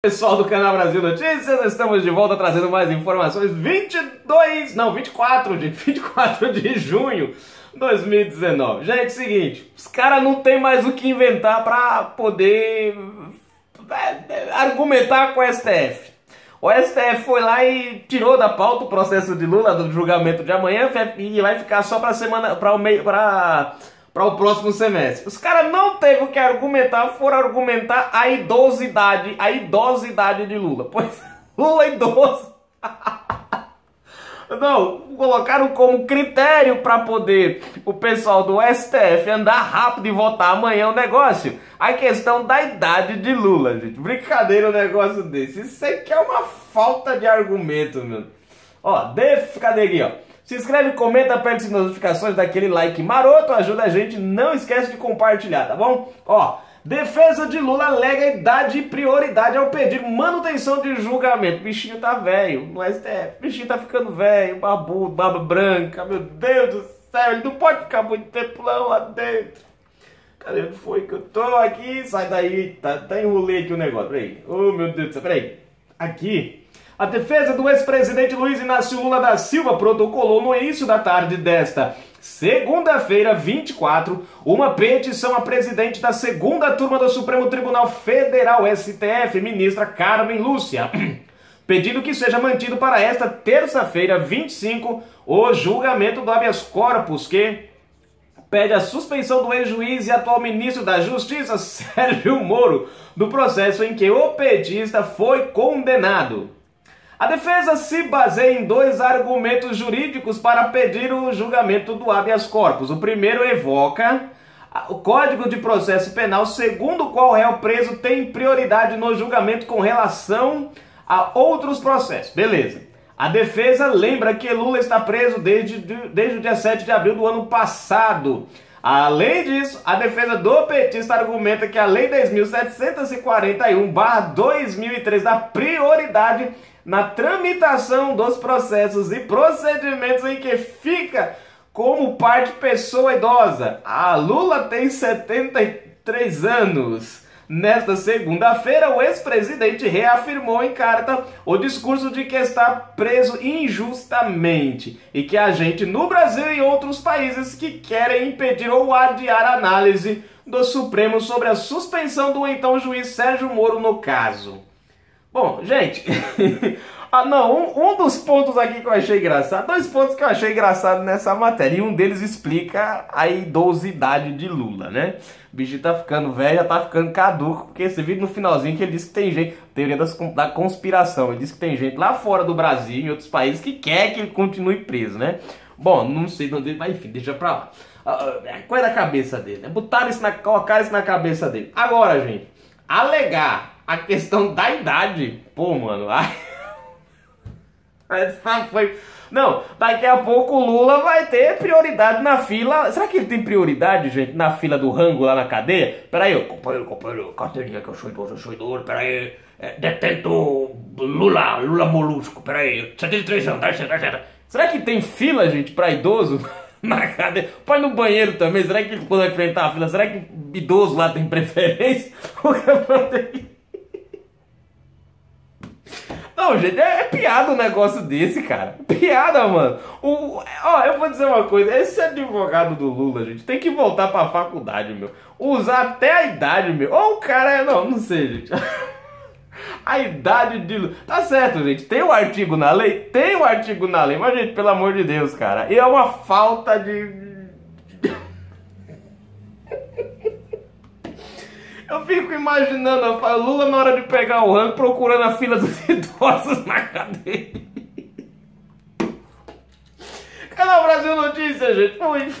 Pessoal do canal Brasil Notícias, estamos de volta trazendo mais informações. 22, não, 24 de 24 de junho de 2019. Gente, seguinte, os caras não tem mais o que inventar para poder é, argumentar com o STF. O STF foi lá e tirou da pauta o processo de Lula do julgamento de amanhã e vai ficar só para semana para o meio para para o próximo semestre. Os caras não teve o que argumentar, foram argumentar a idosidade, a idosidade de Lula. Pois Lula é idoso. Não, colocaram como critério para poder o pessoal do STF andar rápido e votar amanhã o negócio. A questão da idade de Lula, gente. Brincadeira um negócio desse. Isso aqui é uma falta de argumento, meu. Ó, def... cadê aqui, ó? Se inscreve, comenta, aperte as notificações, daquele like maroto, ajuda a gente, não esquece de compartilhar, tá bom? Ó, defesa de Lula alega idade e prioridade ao pedir manutenção de julgamento. Bichinho tá velho no STF, bichinho tá ficando velho, babu, baba branca, meu Deus do céu, ele não pode ficar muito tempo lá dentro. Cadê onde foi que eu tô aqui? Sai daí, tá, tá enrolei aqui o negócio, peraí. Oh meu Deus do céu, peraí. Aqui, a defesa do ex-presidente Luiz Inácio Lula da Silva protocolou no início da tarde desta segunda-feira, 24, uma petição à presidente da segunda turma do Supremo Tribunal Federal, STF, ministra Carmen Lúcia, pedindo que seja mantido para esta terça-feira, 25, o julgamento do habeas corpus, que pede a suspensão do ex-juiz e atual ministro da Justiça, Sérgio Moro, do processo em que o petista foi condenado. A defesa se baseia em dois argumentos jurídicos para pedir o julgamento do habeas corpus. O primeiro evoca o Código de Processo Penal, segundo o qual o réu preso tem prioridade no julgamento com relação a outros processos. Beleza. A defesa lembra que Lula está preso desde, desde o dia 7 de abril do ano passado. Além disso, a defesa do petista argumenta que a Lei 10.741-2003 dá prioridade na tramitação dos processos e procedimentos em que fica como parte pessoa idosa. A Lula tem 73 anos. Nesta segunda-feira, o ex-presidente reafirmou em carta o discurso de que está preso injustamente e que a gente no Brasil e outros países que querem impedir ou adiar a análise do Supremo sobre a suspensão do então juiz Sérgio Moro no caso. Bom, gente, ah não, um, um, dos pontos aqui que eu achei engraçado, dois pontos que eu achei engraçado nessa matéria, e um deles explica a idosidade de Lula, né? O bicho tá ficando velho, já tá ficando caduco, porque você viu no finalzinho que ele disse que tem gente, teoria das, da conspiração, ele disse que tem gente lá fora do Brasil, em outros países, que quer que ele continue preso, né? Bom, não sei de onde ele, mas enfim, deixa pra lá. Qual é da cabeça dele? Né? Botaram isso na, colocaram isso na cabeça dele. Agora, gente, alegar a questão da idade. Pô, mano, ai. Foi. Não, daqui a pouco o Lula vai ter prioridade na fila. Será que ele tem prioridade, gente, na fila do rango lá na cadeia? Peraí, companheiro, companheiro, carteirinha que eu sou idoso, eu sou idoso, peraí. É, detento Lula, Lula Molusco, peraí, 73 anos, Será que tem fila, gente, pra idoso? na cadeia. Põe no banheiro também. Será que quando enfrentar a fila, será que idoso lá tem preferência? Não, gente, é, é, piada um negócio desse, cara. Piada, mano. O, ó, eu vou dizer uma coisa. Esse advogado do Lula, gente, tem que voltar pra faculdade, meu. Usar até a idade, meu. Ou o cara é... Não, não sei, gente. A idade de Lula. Tá certo, gente. Tem um artigo na lei? Tem um artigo na lei. Mas, gente, pelo amor de Deus, cara. E é uma falta de Eu fico imaginando o Lula na hora de pegar o rango procurando a fila dos idosos na cadeia. Canal Brasil Notícias, gente. Fui.